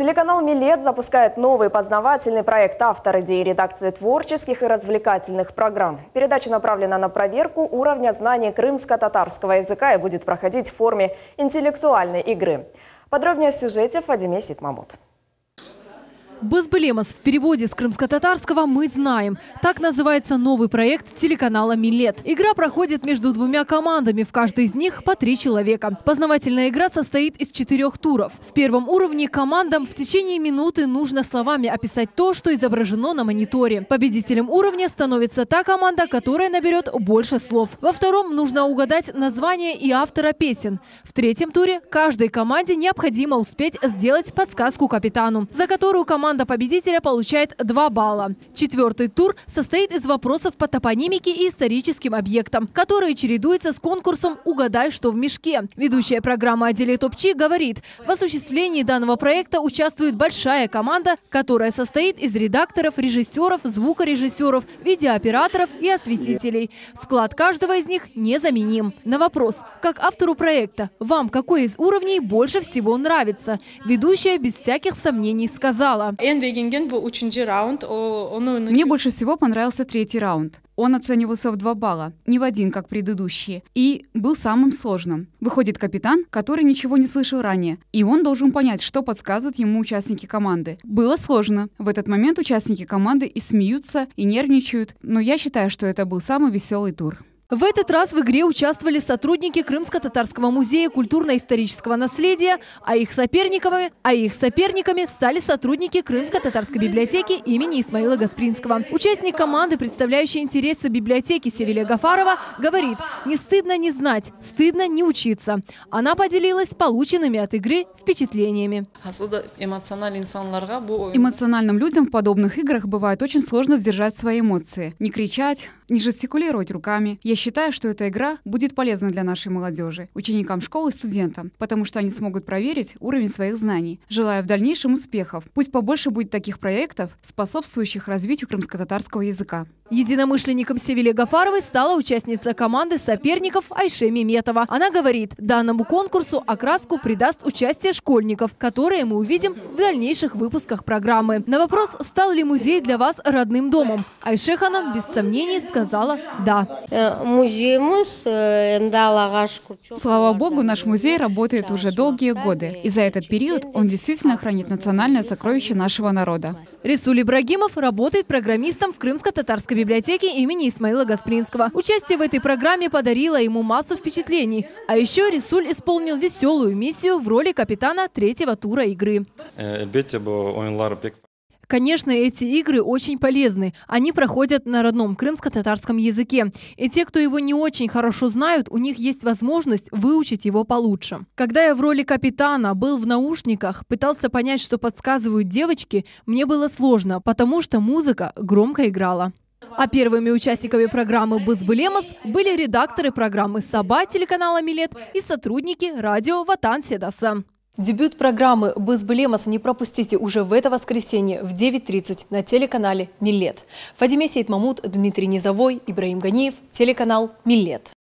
Телеканал «Милет» запускает новый познавательный проект «Автор идеи редакции творческих и развлекательных программ». Передача направлена на проверку уровня знаний крымско-татарского языка и будет проходить в форме интеллектуальной игры. Подробнее в сюжете Фадиме Ситмамут. Базбелемос в переводе с крымско-татарского «Мы знаем». Так называется новый проект телеканала «Милет». Игра проходит между двумя командами, в каждой из них по три человека. Познавательная игра состоит из четырех туров. В первом уровне командам в течение минуты нужно словами описать то, что изображено на мониторе. Победителем уровня становится та команда, которая наберет больше слов. Во втором нужно угадать название и автора песен. В третьем туре каждой команде необходимо успеть сделать подсказку капитану, за которую команда Команда победителя получает 2 балла. Четвертый тур состоит из вопросов по топонимике и историческим объектам, которые чередуются с конкурсом «Угадай, что в мешке». Ведущая программы «Отделе ТОПЧИ» говорит, в осуществлении данного проекта участвует большая команда, которая состоит из редакторов, режиссеров, звукорежиссеров, видеооператоров и осветителей. Вклад каждого из них незаменим. На вопрос, как автору проекта, вам какой из уровней больше всего нравится? Ведущая без всяких сомнений сказала. Мне больше всего понравился третий раунд. Он оценивался в два балла, не в один, как предыдущие, и был самым сложным. Выходит капитан, который ничего не слышал ранее, и он должен понять, что подсказывают ему участники команды. Было сложно. В этот момент участники команды и смеются, и нервничают, но я считаю, что это был самый веселый тур. В этот раз в игре участвовали сотрудники Крымско-Татарского музея культурно-исторического наследия, а их соперниками, а их соперниками стали сотрудники Крымско-Татарской библиотеки имени Исмаила Гаспринского. Участник команды, представляющий интересы библиотеки Севилия Гафарова, говорит, не стыдно не знать, стыдно не учиться. Она поделилась полученными от игры впечатлениями. Эмоциональным людям в подобных играх бывает очень сложно сдержать свои эмоции. Не кричать, не жестикулировать руками. Я считаю, что эта игра будет полезна для нашей молодежи, ученикам школы и студентам, потому что они смогут проверить уровень своих знаний. Желаю в дальнейшем успехов. Пусть побольше будет таких проектов, способствующих развитию крымско-татарского языка. Единомышленником Севиле Гафаровой стала участница команды соперников Айше Меметова. Она говорит, данному конкурсу окраску придаст участие школьников, которые мы увидим в дальнейших выпусках программы. На вопрос, стал ли музей для вас родным домом, Айше Ханам без сомнений сказала «да». Э, э, Слава Богу, наш музей работает уже долгие годы. И за этот период он действительно хранит национальное сокровище нашего народа. Рисуль Ибрагимов работает программистом в Крымско-Татарской библиотеке имени Исмаила Гаспринского. Участие в этой программе подарило ему массу впечатлений. А еще Рисуль исполнил веселую миссию в роли капитана третьего тура игры. Конечно, эти игры очень полезны. Они проходят на родном крымско-татарском языке. И те, кто его не очень хорошо знают, у них есть возможность выучить его получше. Когда я в роли капитана был в наушниках, пытался понять, что подсказывают девочки, мне было сложно, потому что музыка громко играла. А первыми участниками программы «Бызбылемос» были редакторы программы «Саба» телеканала «Милет» и сотрудники радио «Ватан Седаса». Дебют программы «Бызбылемос» не пропустите уже в это воскресенье в 9.30 на телеканале «Милет». Фадиме Сейтмамут, Дмитрий Низовой, Ибраим Ганиев, телеканал «Милет».